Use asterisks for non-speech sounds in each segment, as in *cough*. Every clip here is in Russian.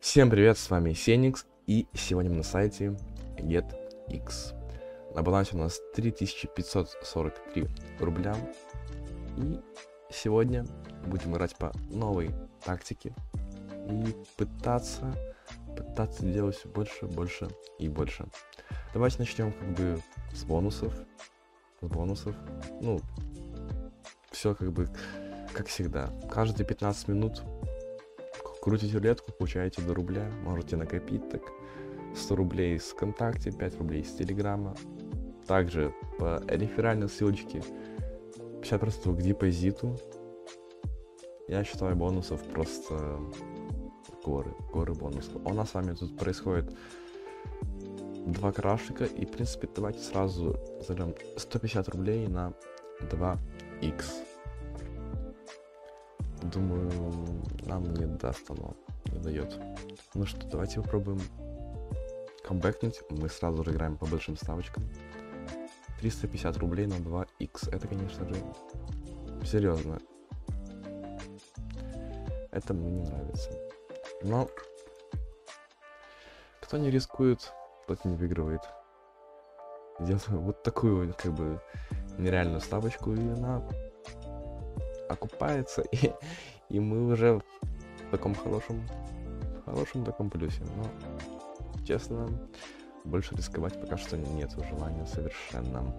Всем привет, с вами Сеникс, и сегодня мы на сайте GetX. На балансе у нас 3543 рубля. И сегодня будем играть по новой тактике и пытаться, пытаться делать все больше, больше и больше. Давайте начнем как бы с бонусов. С бонусов. Ну, все как бы как всегда. Каждые 15 минут крутите рулетку, получаете до рубля, можете накопить так 100 рублей с ВКонтакте, 5 рублей с Телеграма. Также по реферальной ссылочке 50% к депозиту. Я считаю бонусов просто горы, горы бонусов. У нас с вами тут происходит два крашика, и в принципе давайте сразу зальем 150 рублей на 2х. Думаю, нам не даст оно, не дает. Ну что, давайте попробуем камбэкнуть. Мы сразу же играем по большим ставочкам. 350 рублей на 2х. Это, конечно же, серьезно. Это мне не нравится. Но кто не рискует, тот не выигрывает. Делаю *laughs* вот такую, как бы, нереальную ставочку, и она окупается, *laughs* и, и мы уже в таком хорошем, хорошем таком плюсе. Но, честно, больше рисковать пока что нет желания совершенно.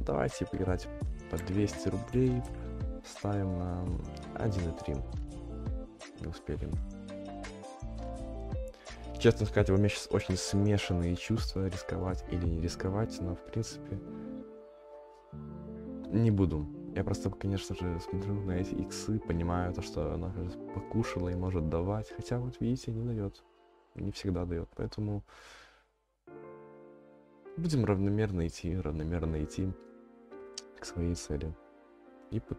Давайте поиграть по 200 рублей. Ставим на 1,3. Не успели. Честно сказать, у меня сейчас очень смешанные чувства, рисковать или не рисковать, но в принципе не буду. Я просто, конечно же, смотрю на эти иксы, понимаю то, что она покушала и может давать. Хотя вот видите, не дает. Не всегда дает. Поэтому будем равномерно идти, равномерно идти к своей цели. И под...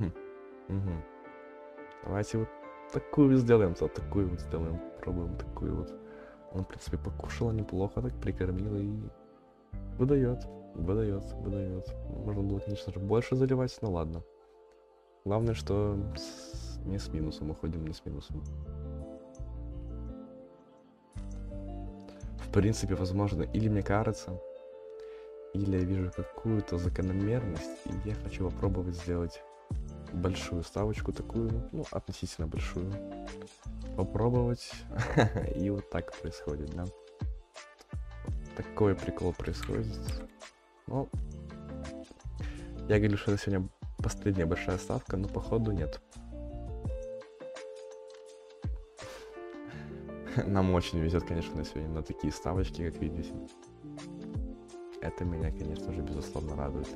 Хм. Угу. Давайте вот такую сделаем, то такую вот сделаем. Пробуем такую вот. Он, в принципе, покушала неплохо, так прикормила и выдает. Выдает, выдает. Можно было, конечно же, больше заливать, но ладно. Главное, что с... не с минусом, уходим не с минусом. В принципе, возможно, или мне кажется, или я вижу какую-то закономерность, и я хочу попробовать сделать большую ставочку такую, ну, относительно большую. Попробовать, *laughs* и вот так происходит, да. Такой прикол происходит. Ну, я говорю, что это сегодня последняя большая ставка, но походу нет. Нам очень везет, конечно, на сегодня на такие ставочки, как видите. Это меня, конечно же, безусловно радует.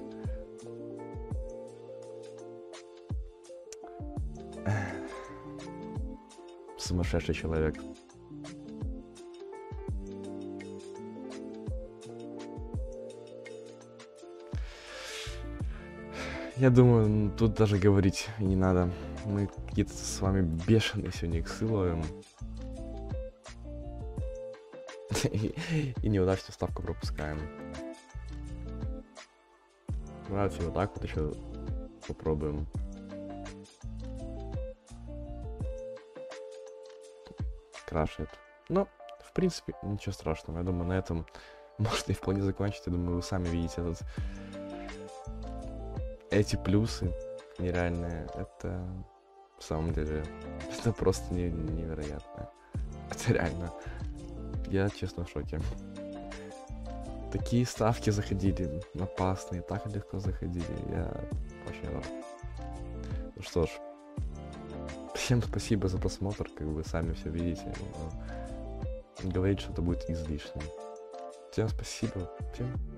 Сумасшедший человек. Я думаю, тут даже говорить не надо. Мы какие-то с вами бешеные сегодня иксы ловим. *laughs* и, неудачную ставку пропускаем. Давайте вот так вот еще попробуем. Крашит. Но, в принципе, ничего страшного. Я думаю, на этом можно и вполне закончить. Я думаю, вы сами видите этот эти плюсы нереальные, это в самом деле, это просто не, невероятно. Это реально. Я честно в шоке. Такие ставки заходили, опасные, так легко заходили. Я очень рад. Ну что ж, всем спасибо за просмотр, как вы сами все видите. Говорить что-то будет излишним. Всем спасибо, всем